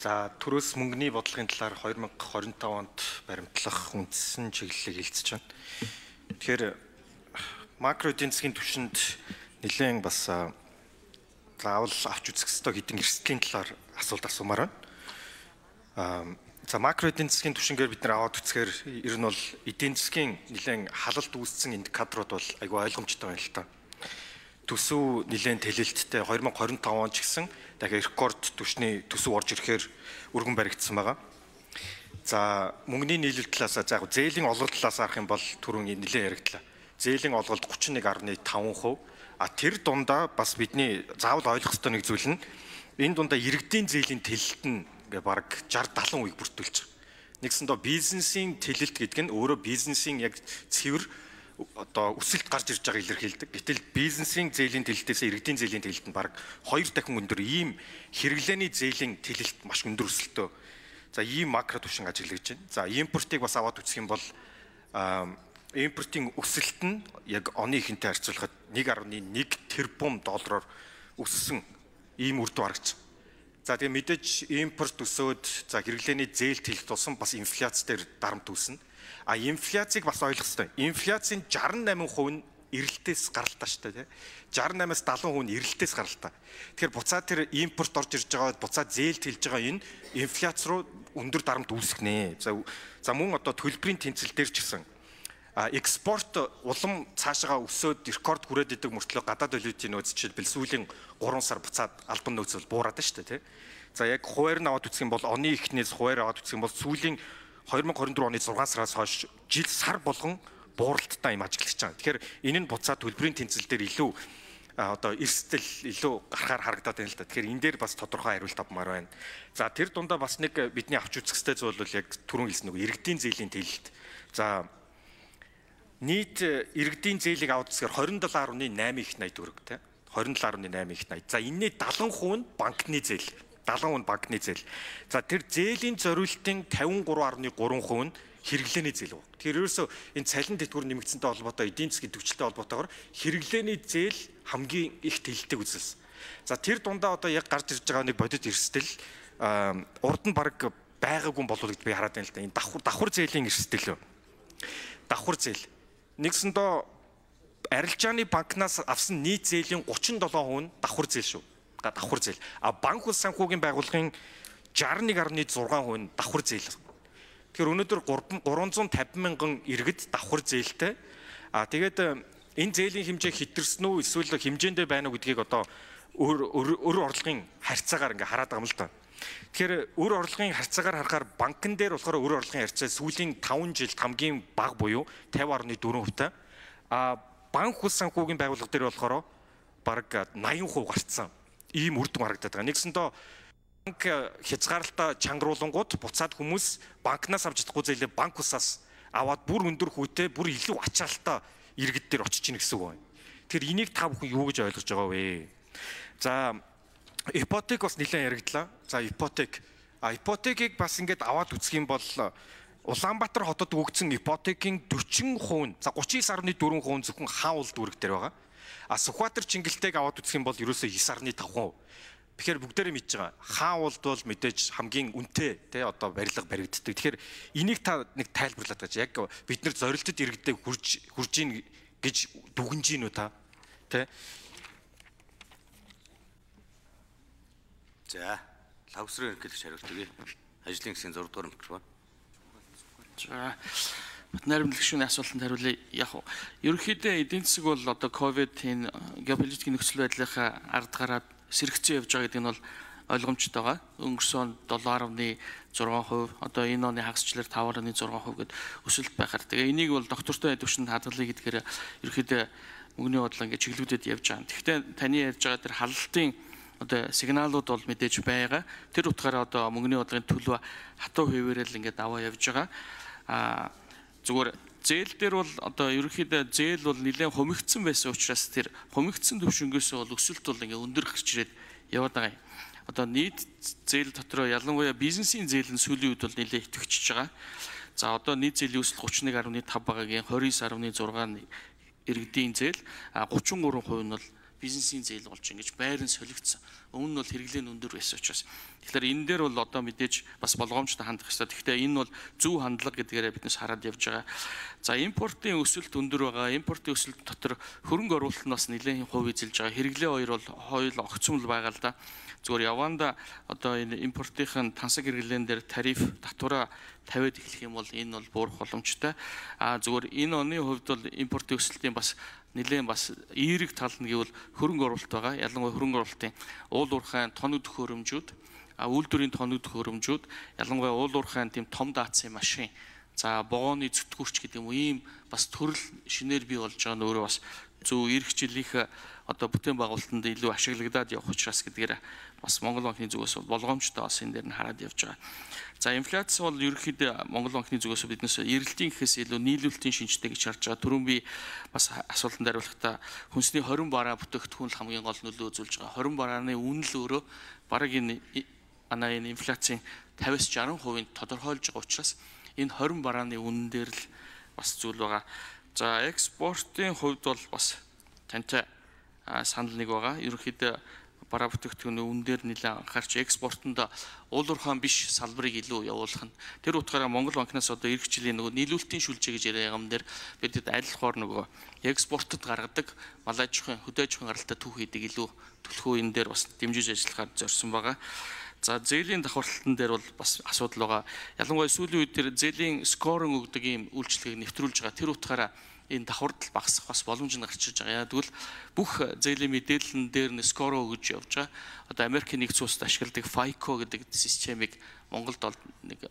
За төрөөс мөнгөний бодлогын талаар 2025 онд баримтлах үндсэн чиглэлийг хэлцэж байна. Тэгэхээр макро эдийн засгийн түвшинд нэлээд бас заавал авч үзэх ёстой хэдин эрсдлийн талаар асуулт асуумаар байна. Аа за макро эдийн засгийн түвшингээр бид нар аваад үзэхээр ер нь бол эдийн засгийн нэлээд халалт үүссэн индикаторууд бол айгүй ойлгомжтой байна л та төсөв нэлээд тэлэлттэй 2025 он ч гэсэн дахиад рекорд түвшний төсөв орж ирэхээр өргөн баригдсан байгаа. За мөнгөний нийлүүл талаас за яг зээлийн олголт талаас харах юм бол түрүүн нэлээд яриглаа. Зээлийн олголт 31.5%. А тэр дундаа бас бидний заавал ойлгох ёстой нэг зүйл нь энэ дундаа иргэдийн зээлийн тэлэлт нь ингээ баг 60 70 үеиг бүртгүүлж байгаа. Нэгсэндээ бизнесийн тэлэлт гэдэг нь өөрөө бизнесийн яг цэвэр одоо өсөлт гарч ирж байгааг илэрхийлдэг. Гэтэл бизнесийн зээлийн тэлэлтээс иргэдийн зээлийн тэлэлт нь баг хоёр дахин өндөр ийм хэрэглээний зээлийн тэлэлт маш өндөр өсөлтөө. За ийм макро түвшин ажиглаж байна. За импортыг бас аваад үзэх юм бол импортын өсөлт нь яг оны ихэнтэй харьцуулахад 1.1 тэрбум доллараар өссөн ийм үр дүн харагдсан. За тэгээ мэдээж импорт өсөөд за хэрэглээний зээл тэлэлт тусан бас инфляц дээр дарамт үүснэ. А инфляцийг бас ойлгох хэрэгтэй. Инфляцийн 68% нь эрэлтээс гаралтай шүү дээ. 68-аас 70% нь эрэлтээс гаралтай. Тэгэхээр буцаад тэр импорт орж ирж байгаа буцаад зээлт хэлж байгаа энэ инфляц руу өндөр дарамт үүсгэнэ. За за мөн одоо төлбөрийн тэнцэл дээр ч гэсэн а экспорт улам цаашаа өсөөд рекорд хүрээд идэг мөртлөө гадаад валютын нөөц жишээлбэл сүүлийн 3 сар буцаад албан нөөцөл буураад байна шүү дээ тий. За яг хуваар нь аваад үзэх юм бол оны эхнээс хуваар аваад үзэх юм бол сүүлийн 2024 оны 6 сараас хойш жил сар болгон бууралттай юм ажиглаж байгаа. Тэгэхээр энэ нь буцаад төлбөрийн тэнцэл дээр илүү одоо эрсдэл илүү гарахаар харагдаад байна л да. Тэгэхээр энэ дээр бас тодорхой хариулт авмаар байна. За тэр дундаа бас нэг бидний авч үзэх ёстой зүйл бол яг түрүүн хэлсэн нэг иргэдийн зээлийн тэлэлт. За нийт иргэдийн зээлийг аваад үзэхээр 27.8 их 80 төгрөг те. 27.8 их 80. За энэний 70% нь банкны зээл. 70% банкны зээл. За тэр зээлийн зориултын 53.3% нь хэрэглээний зээл баг. Тэгэхээр ерөөсөө энэ цалин тэтгэвэр нэмэгдсэнтэй холбоотой эдийн засгийн төвчлөлтэй холбоотойгоор хэрэглээний зээл хамгийн их тэлэлтийг үзүүлсэн. За тэр дундаа одоо яг гарч ирж байгаа нэг бодит эрсдэл урд нь баг байгаагүй болов уу гэж би хараад байна л да. Энэ давхар давхар зээлийн эрсдэл үү? Давхар зээл. Нэгсэндөө арилжааны банкнаас авсан нийт зээлийн 37% нь давхар зээл шүү давхар зээл. А банк улс санхүүгийн байгууллагын 61.6% нь давхар зээл. Тэгэхээр өнөөдөр 350 мянган иргэд давхар зээлтэй. А тэгээд э, энэ зээлийн хэмжээ хэтэрсэн үү эсвэл хэмжээндээ байна уу гэдгийг одоо өр өр орлогын харьцаагаар ингээ хараад байгаа юм л да. Тэгэхээр өр орлогын харьцаагаар харахаар банкн дээр болохоор өр орлогын харьцаа сүүлийн 5 жилд хамгийн бага буюу 50.4%-тай. А банк улс санхүүгийн байгууллага дээр болохоор бараг 80% гарцсан ийм үр дүн харагдаад байгаа. Нэгсэндөө банк хязгаарлалтаа чангаруулангууд буцаад хүмүүс банкнаас авч чадахгүй зээлээ банк усаас аваад бүр өндөр хүүтэй бүр илүү ачаалтаа иргэд дээр очиж ийн гэсэн үг байна. Тэгэхээр энийг та бүхэн юу гэж ойлгож байгаа вэ? За ипотек бас нэлээд яригдлаа. За ипотек. А ипотекийг бас ингээд аваад үзэх юм бол Улаанбаатар хотод өгсөн ипотекийн 40% нь за 39.4% зөвхөн хаан улд үүрэг дээр байгаа. А Сүхбаатар Чингэлтэйг аваад үзэх юм бол ерөөсөө 9.5%. Тэгэхээр бүгдээрээ мэдж байгаа. Хаан улд бол мэдээж хамгийн үнэтэй тий одоо барилга баригддаг. Тэгэхээр энийг та нэг тайлбарлаад байгаа. Яг бид нар зорилтод иргэдэд хурж хурж ийн гэж дүгнж гин үү та? Тий. За, лавсрын эрхлэгч хариулт өгье. Ажлын хэсгийн 6 дугаар микрофон. За наримлах шүүний асуултанд хариулъя. Яг ерөнхийдөө эдийн засаг бол одоо ковидын геополитикийн нөхцөл байдлынхаа ард гараад сэрэгцэн явж байгаа гэдэг нь бол ойлгомжтой байгаа. Өнгөрсөн 7.6%, одоо энэ оны хагасчлаар 5.6% гэд өсөлт байхаар. Тэгээ энийг бол доктортой төвшөнд хадгалъя гэдгээр ерөнхийдөө мөнгөний бодлоо ингээд чиглүүлээд явж байгаа. Тэгэхдээ таны ярьж байгаа тэр халалтын одоо сигналууд бол мэдээж байгаа. Тэр утгаараа одоо мөнгөний бодлогын төлөв хатуу хэвээрэл ингээд аваа явж байгаа. А зүгээр зээл дээр бол одоо ерөнхийдөө зээл бол нэлээд хумигдсан байсан учраас тэр хумигдсан төвшнгөөсөө бол өсөлт бол ингээ өндөр гарч ирээд яваад байгаа юм. Одоо нийт зээл дотроо ялангуяа бизнесийн зээл нь сүүлийн үед бол нэлээд итгэвчж байгаа. За одоо нийт зээлийн өсөлт 31.5 багагийн 29.6 иргэдийн зээл 33% нь бол бизнесийн зээл болж ингэж байран солигдсон. Өмнө нь бол хэрэглээ нь өндөр байсан учраас. Тэгэхээр энэ дээр бол одоо мэдээж бас болгоомжтой хандах хэрэгтэй. Гэхдээ энэ бол зөв хандлага гэдгээрээ биднес хараад явж байгаа. За импортын өсөлт өндөр байгаа. Импортын өсөлт дотор хөрөнгө оруулалт нь бас нэлээд хувь эзэлж байгаа. Хэрэглээ хоёр бол хоёул огцмол байгаа л да. Зүгээр яванда одоо энэ импортын тансаг хэрэглэн дээр тариф татвараа тавиад эхлэх юм бол энэ бол буурах боломжтой. А зүгээр энэ оны хувьд бол импортын өсөлтийн бас нэлээд бас эерэг тал нь гэвэл хөрөнгө оруулалт байгаа. Ялангуяа хөрөнгө оруулалтын уул уурхайн тоног төхөөрөмжүүд, үйлдвэрийн тоног төхөөрөмжүүд, ялангуяа уул уурхайн тийм том даацын машин За богооны зүтгүүрч гэдэг юм ийм бас төрөл шинээр бий болж байгаа нь өөрөө бас зөв эх жилийнх одоо бүтээн байгуулалтанд илүү ашиглагдаад явах учраас гэдгээр бас Монгол банкны зүгээс болгоомжтой бас энэ дээр нь хараад явж байгаа. За инфляц бол ерөнхийдөө Монгол банкны зүгээс биднээс эрэлтийн гэхээс илүү нийлүүлэлтийн шинжтэй гэж харж байгаа. Түрүүн би бас асуултанд хариулахдаа хүнсний 20 бараа бүтээгдэхүүн хамгийн гол нөлөө үзүүлж байгаа. 20 барааны үнэл өөрөө бараг энэ манай энэ инфляцийн 50-с 60% тодорхойлж байгаа учраас энэ 20 барааны үнэн дээр л бас зүйл байгаа. За экспортын хувьд бол бас тантай санал нэг байгаа. Ерөнхийдөө бараа бүтээгдэхүүний үн дээр нэлээд анхаарч экспортонд уулуурхаан биш салбарыг илүү явуулах нь тэр утгаараа Монгол банкнаас одоо эх жилийн нөгөө нийлүүлэлтийн шүлжээ гэж яриа юм дээр бидэд айлхоор нөгөө экспортод гаргадаг малай ажихын хөдөө ажихын гаралтай түүх хийдэг илүү төлхөө энэ дээр бас дэмжиж ажиллахаар зорьсон байгаа. За зээлийн давхарлалтан дээр бол бас асуудал байгаа. Ялангуяа сүүлийн үед тэр зээлийн скоринг өгдөг ийм үйлчлэгийг нэвтрүүлж байгаа. Тэр утгаараа энэ давхардал багасах бас боломж нь гарч ирж байгаа. Тэгвэл бүх зээлийн мэдээлэл дээр нь скоро өгж явж байгаа. Одоо Америкийн нэгдсэн улсад ашигладаг FICO гэдэг системийг Монголд бол нэг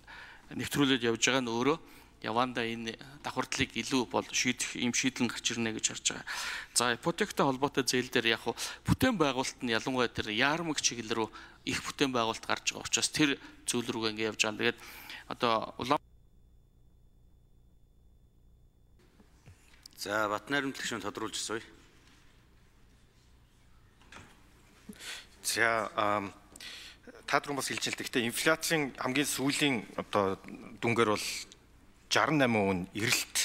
нэвтрүүлээд явж байгаа нь өөрөө яванда энэ давхардлыг илүү бол шийдэх юм шийдлэн гарч ирнэ гэж харж байгаа. За ипотектой холбоотой зээл дээр яг бүтээн байгуулалт нь ялангуяа тэр яармаг чиглэл рүү их бүтээн байгуулалт гарч байгаа учраас тэр зүйл рүү ингэ явж байгаа. Тэгээд одоо улаан За Батнайр нэмтлэгчөнд тодруулж асууя. За та түрүүн бас хэлж байна л гэхдээ инфляцийн хамгийн сүүлийн одоо дүнгээр бол 68% нь эрэлт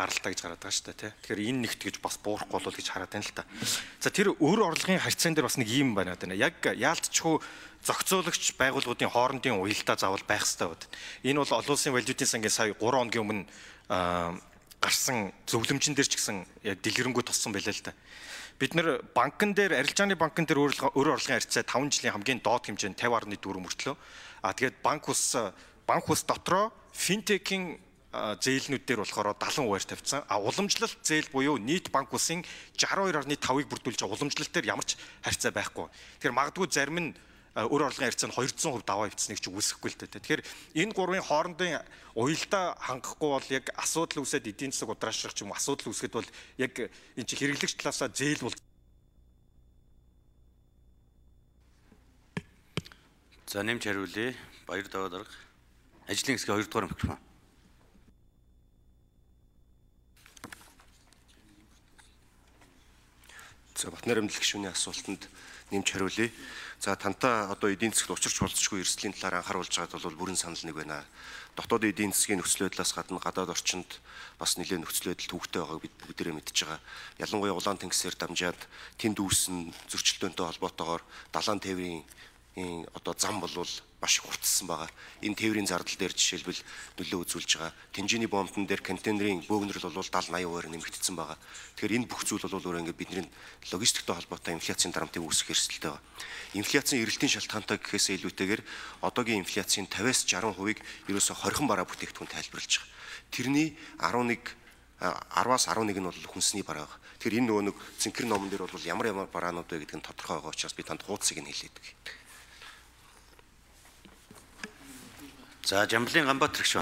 гаралтай гэж гараад байгаа шүү дээ тий. Тэгэхээр энэ нэгт гэж бас буурахгүй болов гэж хараад байна л та. За тэр өөр орлогын харьцаан дээр бас нэг юм байна даа. Яг яалтчгүй зохицуулагч байгууллагуудын хоорондын уялдаа заавал байх хэрэгтэй байна. Энэ бол олон улсын валютын сангийн сая 3 хоногийн өмнө гарсан зөвлөмжн дээр ч гэсэн яг дэлгэрэнгүй туссан байлаа л да. Бид нэр банкн дээр арилжааны банкн дээр өөр орлогын харьцаа 5 жилийн хамгийн доод хэмжээ нь 50.4 мөртлөө. А тэгээд банк ус банк ус дотроо финтекийн зээлнүүд дээр болохоор 70 хувиар тавьсан. А уламжлалт зээл буюу нийт банк усын 62.5-ыг бүрдүүлж уламжлалт дээр ямар ч харьцаа байхгүй. Тэгэхээр магадгүй зарим нь өөр орлогын харьцаа нь 200% даваа ивцнийг ч үүсэхгүй л дээ. Тэгэхээр энэ гурвын хоорондын уялдаа хангахгүй бол яг асуудал үүсээд эдийн засаг удраашрах ч юм уу асуудал үүсгэхэд бол яг энэ чи хэрэглэгч талаасаа зээл бол За нэмж хариулъя. Баяр даваа дарга. Ажлын хэсгийн 2 дугаар микрофон. За Батнар эмнэлэг гишүүний асуултанд нэмж хариулъя. За тантай одоо эдийн засгт учирч болцсохгүй эрсдлийн талаар анхааруулж байгаад бол бүрэн санал нэг байна. Дотоод эдийн засгийн нөхцөл байдлаас гадна гадаад орчинд бас нэлээд нөхцөл байдал төвөгтэй байгааг бид бүгдээрээ мэдж байгаа. Ялангуяа улаан тэнгисээр дамжаад тэнд үүссэн зөрчилдөөнтэй холбоотойгоор далайн тээврийн одоо зам болвол маш их хурцсан байгаа. Энэ тээврийн зардал дээр жишээлбэл нөлөө үзүүлж байгаа. Тэнжээний бомбон дээр контейнерын бөөгнөрл бол 70 80%-аар нэмэгдсэн байгаа. Тэгэхээр энэ бүх зүйл бол өөрөө ингээд бидний логистиктэй холбоотой инфляцийн дарамтыг үүсгэх эрсдэлтэй байгаа. Инфляцийн эрэлтийн шалтгаантай гэхээсээ илүүтэйгээр одоогийн инфляцийн 50-аас 60%-ыг ерөөсө 20хан бараа бүтээгдэхүүн тайлбарлаж байгаа. Тэрний 11 10-аас 11 нь бол хүнсний бараа. Тэгэхээр энэ нөгөө нэг цэнхэр номон дээр бол ямар ямар бараанууд вэ гэдэг нь тодорхой байгаа учраас би танд хуудсыг нь хэлээд За Жамблын Ганбаатар гүш